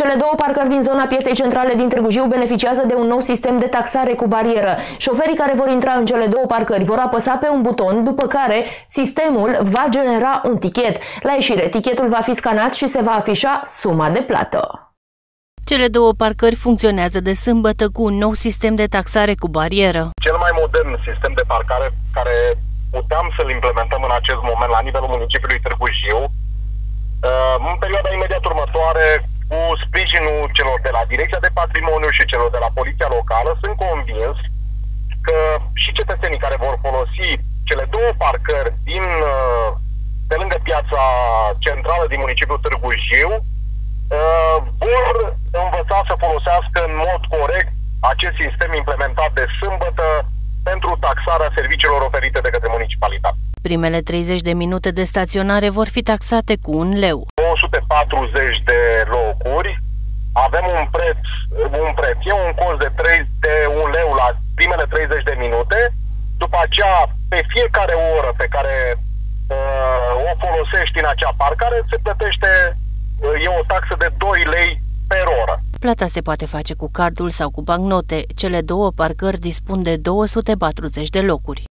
Cele două parcări din zona pieței centrale din Târgu Jiu beneficiază de un nou sistem de taxare cu barieră. Șoferii care vor intra în cele două parcări vor apăsa pe un buton, după care sistemul va genera un tichet. La ieșire, tichetul va fi scanat și se va afișa suma de plată. Cele două parcări funcționează de sâmbătă cu un nou sistem de taxare cu barieră. Cel mai modern sistem de parcare care puteam să-l implementăm în acest moment la nivelul municipiului Târgu Jiu, uh, în perioada imediat următoare, cu sprijinul celor de la Direcția de Patrimoniu și celor de la Poliția Locală, sunt convins că și cetățenii care vor folosi cele două parcări din, uh, de lângă piața centrală din municipiul Târgu Jiu, uh, vor învăța să folosească în mod corect acest sistem implementat de sâmbătă pentru taxarea serviciilor oferite de către municipalitate. Primele 30 de minute de staționare vor fi taxate cu un leu. 240 de locuri, avem un preț, un preț, e un cost de, 3, de un leu la primele 30 de minute, după aceea pe fiecare oră pe care uh, o folosești în acea parcare se plătește, uh, e o taxă de 2 lei per oră. Plata se poate face cu cardul sau cu bancnote. Cele două parcări dispun de 240 de locuri.